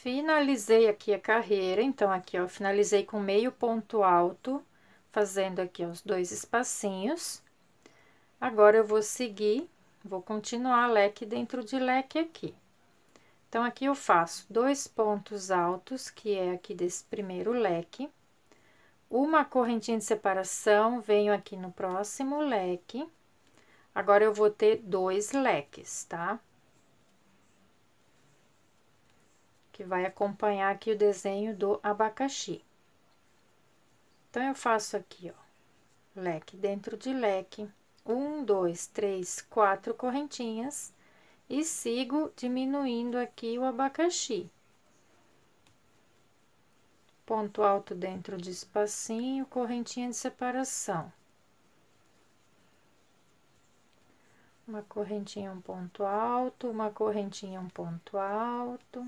Finalizei aqui a carreira, então, aqui, ó, finalizei com meio ponto alto, fazendo aqui os dois espacinhos. Agora, eu vou seguir, vou continuar leque dentro de leque aqui. Então, aqui eu faço dois pontos altos, que é aqui desse primeiro leque. Uma correntinha de separação, venho aqui no próximo leque. Agora, eu vou ter dois leques, tá? Que vai acompanhar aqui o desenho do abacaxi. Então, eu faço aqui, ó, leque dentro de leque, um, dois, três, quatro correntinhas, e sigo diminuindo aqui o abacaxi. Ponto alto dentro de espacinho, correntinha de separação. Uma correntinha, um ponto alto, uma correntinha, um ponto alto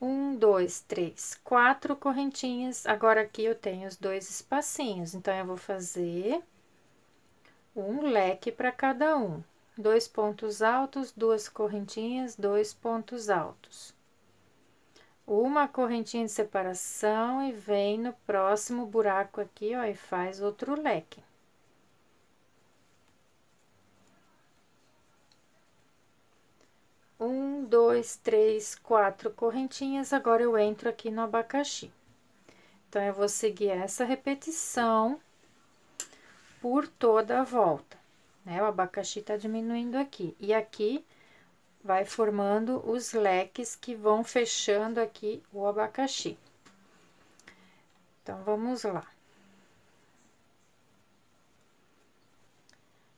um, dois, três, quatro correntinhas. Agora, aqui eu tenho os dois espacinhos, então, eu vou fazer um leque para cada um. Dois pontos altos, duas correntinhas, dois pontos altos. Uma correntinha de separação e vem no próximo buraco aqui, ó, e faz outro leque. um, dois, três, quatro correntinhas, agora eu entro aqui no abacaxi. Então, eu vou seguir essa repetição por toda a volta, né? O abacaxi tá diminuindo aqui. E aqui vai formando os leques que vão fechando aqui o abacaxi. Então, vamos lá.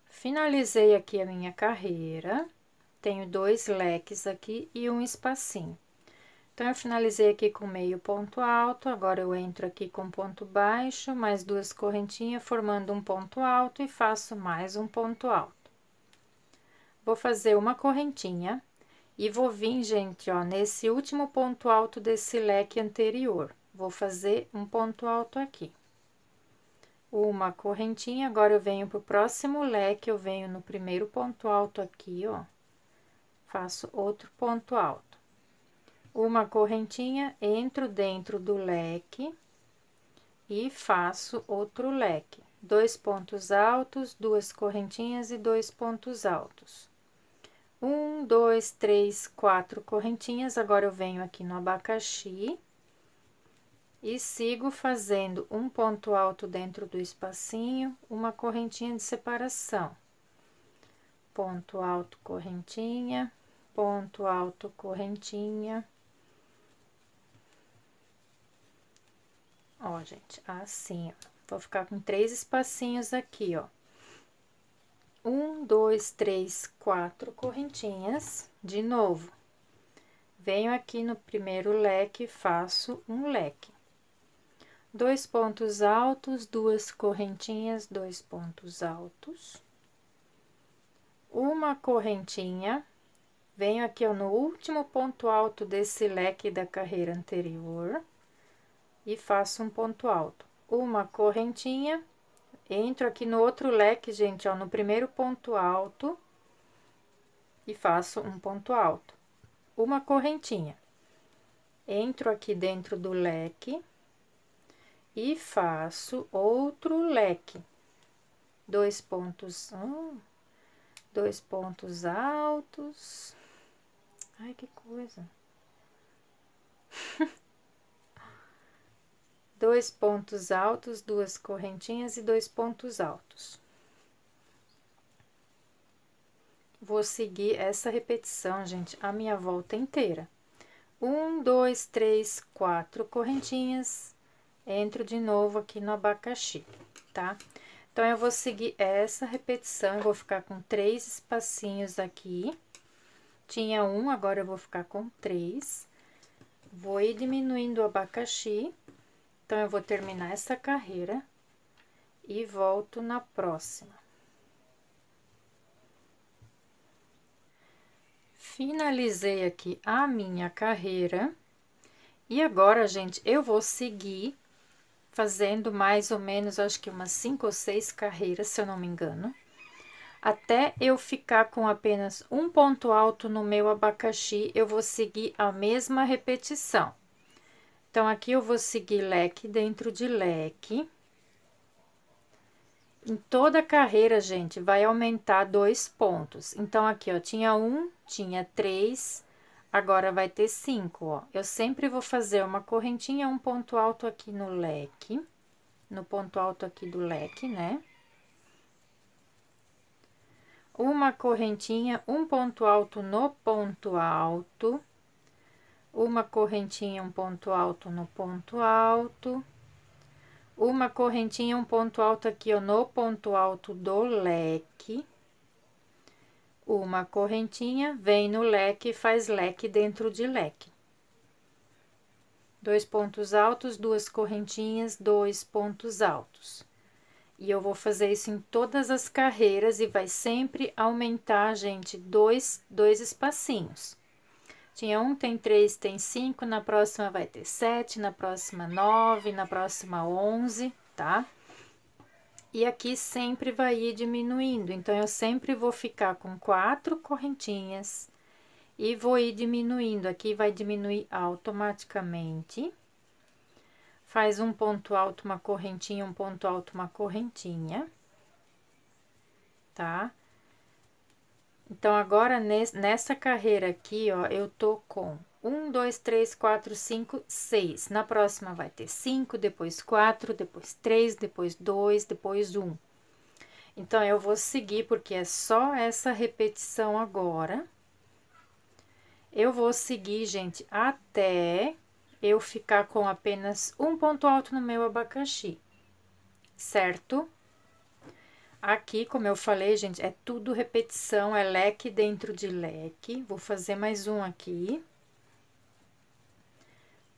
Finalizei aqui a minha carreira tenho dois leques aqui e um espacinho. Então, eu finalizei aqui com meio ponto alto, agora eu entro aqui com ponto baixo, mais duas correntinhas, formando um ponto alto e faço mais um ponto alto. Vou fazer uma correntinha e vou vir, gente, ó, nesse último ponto alto desse leque anterior. Vou fazer um ponto alto aqui. Uma correntinha, agora eu venho pro próximo leque, eu venho no primeiro ponto alto aqui, ó faço outro ponto alto. Uma correntinha, entro dentro do leque e faço outro leque. Dois pontos altos, duas correntinhas e dois pontos altos. Um, dois, três, quatro correntinhas. Agora, eu venho aqui no abacaxi e sigo fazendo um ponto alto dentro do espacinho, uma correntinha de separação. Ponto alto, correntinha, ponto alto, correntinha. Ó, gente, assim, ó. Vou ficar com três espacinhos aqui, ó. Um, dois, três, quatro correntinhas. De novo, venho aqui no primeiro leque, faço um leque. Dois pontos altos, duas correntinhas, dois pontos altos. Uma correntinha, Venho aqui, ó, no último ponto alto desse leque da carreira anterior e faço um ponto alto. Uma correntinha, entro aqui no outro leque, gente, ó, no primeiro ponto alto e faço um ponto alto. Uma correntinha. Entro aqui dentro do leque e faço outro leque. Dois pontos, hum, dois pontos altos Ai, que coisa. dois pontos altos, duas correntinhas e dois pontos altos. Vou seguir essa repetição, gente, a minha volta inteira. Um, dois, três, quatro correntinhas, entro de novo aqui no abacaxi, tá? Então, eu vou seguir essa repetição, eu vou ficar com três espacinhos aqui tinha um, agora eu vou ficar com três. Vou ir diminuindo o abacaxi. Então, eu vou terminar essa carreira e volto na próxima. Finalizei aqui a minha carreira. E agora, gente, eu vou seguir fazendo mais ou menos, acho que umas cinco ou seis carreiras, se eu não me engano. Até eu ficar com apenas um ponto alto no meu abacaxi, eu vou seguir a mesma repetição. Então, aqui eu vou seguir leque dentro de leque. Em toda a carreira, gente, vai aumentar dois pontos. Então, aqui, ó, tinha um, tinha três, agora vai ter cinco, ó. Eu sempre vou fazer uma correntinha, um ponto alto aqui no leque, no ponto alto aqui do leque, né? Uma correntinha, um ponto alto no ponto alto, uma correntinha, um ponto alto no ponto alto uma correntinha, um ponto alto aqui, ó, no ponto alto do leque. Uma correntinha, vem no leque faz leque dentro de leque. Dois pontos altos, duas correntinhas, dois pontos altos. E eu vou fazer isso em todas as carreiras e vai sempre aumentar, gente, dois, dois espacinhos. Tinha um, tem três, tem cinco, na próxima vai ter sete, na próxima nove, na próxima onze, tá? E aqui sempre vai ir diminuindo, então, eu sempre vou ficar com quatro correntinhas e vou ir diminuindo. Aqui vai diminuir automaticamente. Faz um ponto alto, uma correntinha, um ponto alto, uma correntinha, tá? Então, agora, nessa carreira aqui, ó, eu tô com um, dois, três, quatro, cinco, seis. Na próxima vai ter cinco, depois quatro, depois três, depois dois, depois um. Então, eu vou seguir, porque é só essa repetição agora. Eu vou seguir, gente, até eu ficar com apenas um ponto alto no meu abacaxi, certo? Aqui, como eu falei, gente, é tudo repetição, é leque dentro de leque. Vou fazer mais um aqui.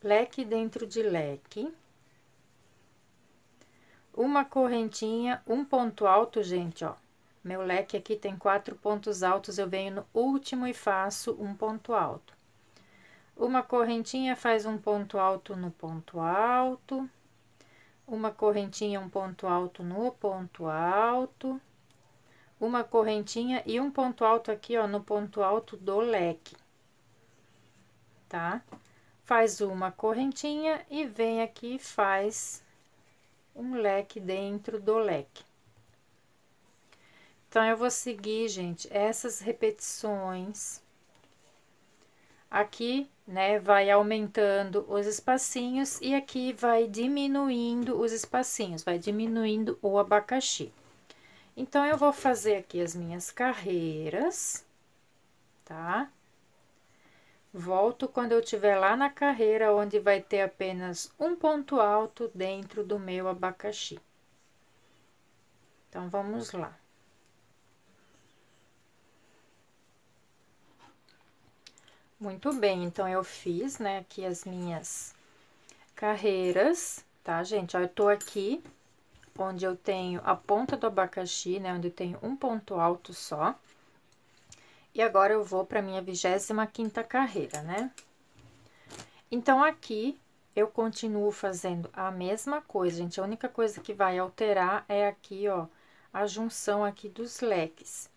Leque dentro de leque. Uma correntinha, um ponto alto, gente, ó. Meu leque aqui tem quatro pontos altos, eu venho no último e faço um ponto alto. Uma correntinha faz um ponto alto no ponto alto uma correntinha, um ponto alto no ponto alto, uma correntinha e um ponto alto aqui, ó, no ponto alto do leque, tá? Faz uma correntinha e vem aqui e faz um leque dentro do leque. Então, eu vou seguir, gente, essas repetições Aqui, né, vai aumentando os espacinhos e aqui vai diminuindo os espacinhos, vai diminuindo o abacaxi. Então, eu vou fazer aqui as minhas carreiras, tá? Volto quando eu tiver lá na carreira, onde vai ter apenas um ponto alto dentro do meu abacaxi. Então, vamos lá. Muito bem, então, eu fiz, né, aqui as minhas carreiras, tá, gente? Ó, eu tô aqui, onde eu tenho a ponta do abacaxi, né, onde eu tenho um ponto alto só. E agora, eu vou pra minha vigésima quinta carreira, né? Então, aqui, eu continuo fazendo a mesma coisa, gente. A única coisa que vai alterar é aqui, ó, a junção aqui dos leques.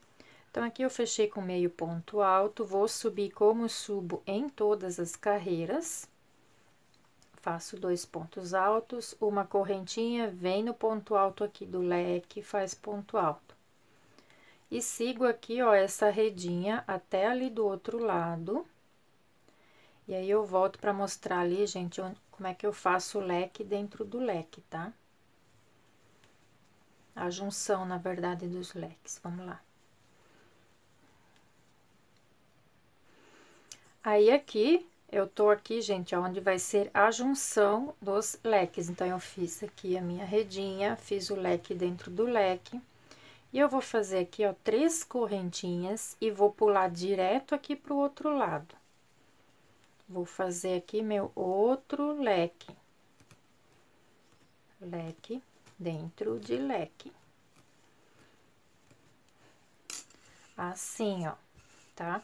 Então, aqui eu fechei com meio ponto alto, vou subir como subo em todas as carreiras. Faço dois pontos altos, uma correntinha, vem no ponto alto aqui do leque, faz ponto alto. E sigo aqui, ó, essa redinha até ali do outro lado. E aí, eu volto para mostrar ali, gente, como é que eu faço o leque dentro do leque, tá? A junção, na verdade, dos leques. Vamos lá. Aí, aqui, eu tô aqui, gente, onde vai ser a junção dos leques. Então, eu fiz aqui a minha redinha, fiz o leque dentro do leque. E eu vou fazer aqui, ó, três correntinhas e vou pular direto aqui pro outro lado. Vou fazer aqui meu outro leque. Leque dentro de leque. Assim, ó, tá?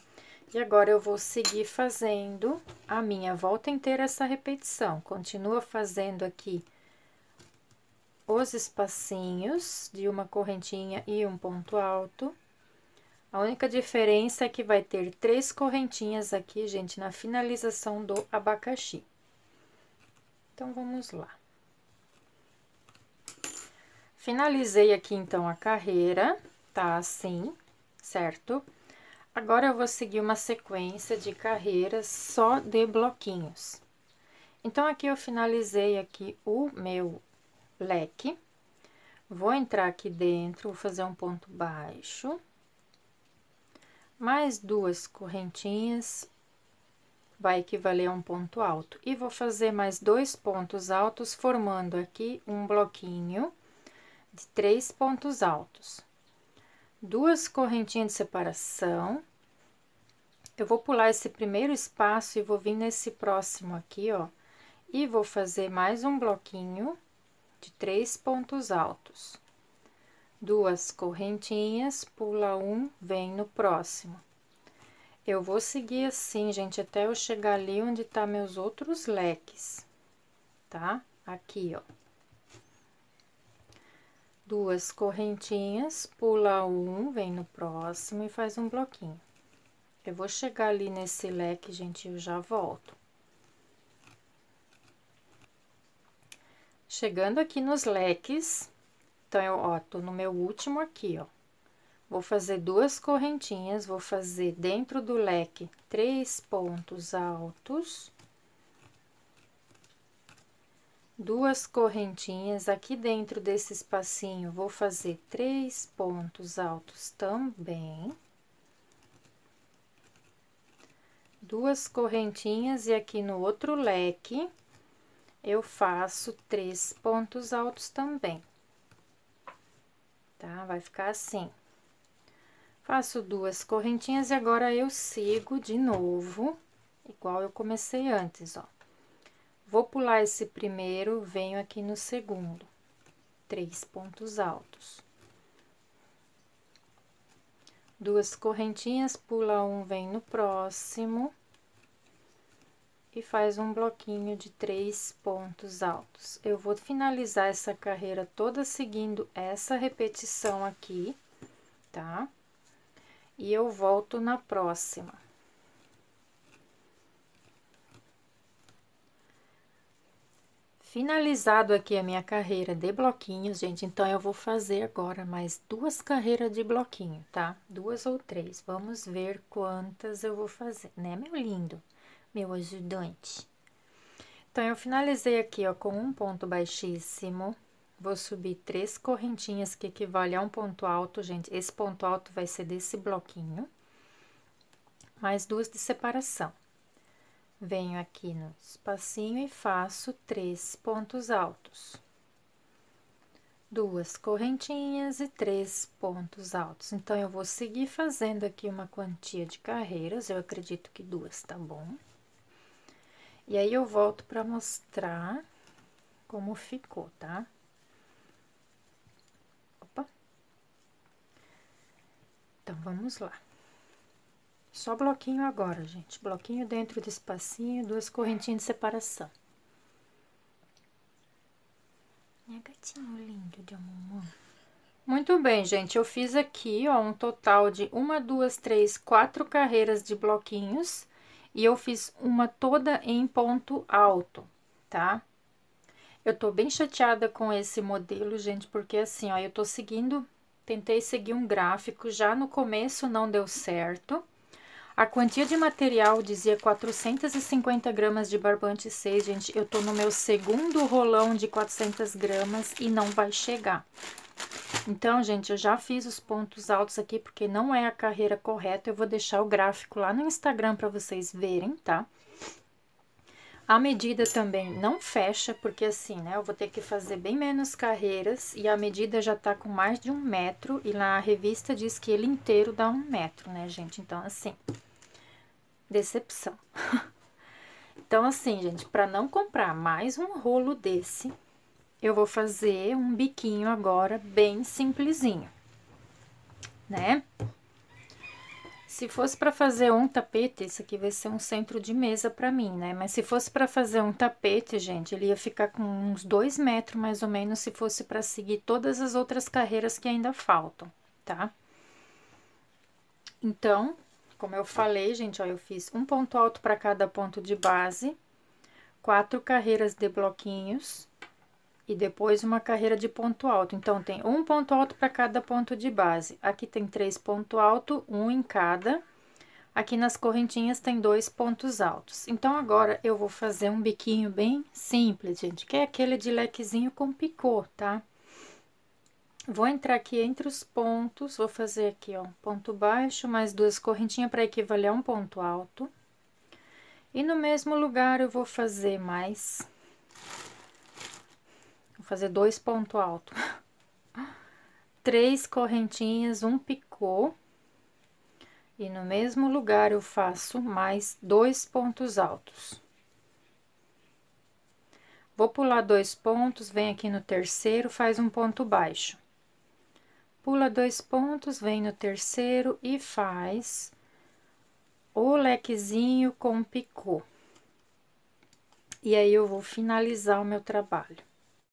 E agora, eu vou seguir fazendo a minha volta inteira essa repetição. Continua fazendo aqui os espacinhos de uma correntinha e um ponto alto. A única diferença é que vai ter três correntinhas aqui, gente, na finalização do abacaxi. Então, vamos lá. Finalizei aqui, então, a carreira, tá assim, certo? Agora, eu vou seguir uma sequência de carreiras só de bloquinhos. Então, aqui eu finalizei aqui o meu leque. Vou entrar aqui dentro, vou fazer um ponto baixo. Mais duas correntinhas, vai equivaler a um ponto alto. E vou fazer mais dois pontos altos, formando aqui um bloquinho de três pontos altos. Duas correntinhas de separação. Eu vou pular esse primeiro espaço e vou vir nesse próximo aqui, ó e vou fazer mais um bloquinho de três pontos altos. Duas correntinhas, pula um, vem no próximo. Eu vou seguir assim, gente, até eu chegar ali onde tá meus outros leques, tá? Aqui, ó. Duas correntinhas, pula um, vem no próximo e faz um bloquinho. Eu vou chegar ali nesse leque, gente, eu já volto. Chegando aqui nos leques, então, eu, ó, tô no meu último aqui, ó. Vou fazer duas correntinhas, vou fazer dentro do leque três pontos altos. Duas correntinhas, aqui dentro desse espacinho, vou fazer três pontos altos também. Duas correntinhas e aqui no outro leque, eu faço três pontos altos também. Tá? Vai ficar assim. Faço duas correntinhas e agora eu sigo de novo, igual eu comecei antes, ó. Vou pular esse primeiro, venho aqui no segundo. Três pontos altos. Duas correntinhas, pula um, vem no próximo e faz um bloquinho de três pontos altos. Eu vou finalizar essa carreira toda seguindo essa repetição aqui, tá? E eu volto na próxima. Finalizado aqui a minha carreira de bloquinhos, gente, então eu vou fazer agora mais duas carreiras de bloquinho, tá? Duas ou três. Vamos ver quantas eu vou fazer, né, meu lindo? meu ajudante. Então, eu finalizei aqui, ó, com um ponto baixíssimo. Vou subir três correntinhas, que equivale a um ponto alto, gente. Esse ponto alto vai ser desse bloquinho. Mais duas de separação. Venho aqui no espacinho e faço três pontos altos. Duas correntinhas e três pontos altos. Então, eu vou seguir fazendo aqui uma quantia de carreiras, eu acredito que duas, tá bom? E aí, eu volto para mostrar como ficou, tá? Opa. Então, vamos lá. Só bloquinho agora, gente. Bloquinho dentro do espacinho, duas correntinhas de separação. Minha gatinho lindo de amor. Muito bem, gente. Eu fiz aqui, ó, um total de uma, duas, três, quatro carreiras de bloquinhos e eu fiz uma toda em ponto alto, tá? Eu tô bem chateada com esse modelo, gente, porque assim, ó, eu tô seguindo, tentei seguir um gráfico, já no começo não deu certo. A quantia de material dizia 450 gramas de barbante 6, gente, eu tô no meu segundo rolão de 400 gramas e não vai chegar. Então, gente, eu já fiz os pontos altos aqui, porque não é a carreira correta. Eu vou deixar o gráfico lá no Instagram para vocês verem, tá? A medida também não fecha, porque assim, né, eu vou ter que fazer bem menos carreiras e a medida já tá com mais de um metro e na revista diz que ele inteiro dá um metro, né, gente? Então, assim, decepção. então, assim, gente, para não comprar mais um rolo desse, eu vou fazer um biquinho agora bem simplesinho, né? Se fosse para fazer um tapete, esse aqui vai ser um centro de mesa para mim, né? Mas se fosse para fazer um tapete, gente, ele ia ficar com uns dois metros mais ou menos se fosse para seguir todas as outras carreiras que ainda faltam, tá? Então, como eu falei, gente, ó, eu fiz um ponto alto para cada ponto de base, quatro carreiras de bloquinhos e depois uma carreira de ponto alto. Então, tem um ponto alto para cada ponto de base. Aqui tem três pontos altos, um em cada. Aqui nas correntinhas tem dois pontos altos. Então, agora eu vou fazer um biquinho bem simples, gente, que é aquele de lequezinho com picô, tá? Vou entrar aqui entre os pontos, vou fazer aqui, ó, ponto baixo, mais duas correntinhas para equivaler a um ponto alto. E no mesmo lugar eu vou fazer mais... Fazer dois pontos altos. Três correntinhas, um picô. E no mesmo lugar eu faço mais dois pontos altos. Vou pular dois pontos, vem aqui no terceiro, faz um ponto baixo pula dois pontos, vem no terceiro e faz o lequezinho com picô. E aí, eu vou finalizar o meu trabalho.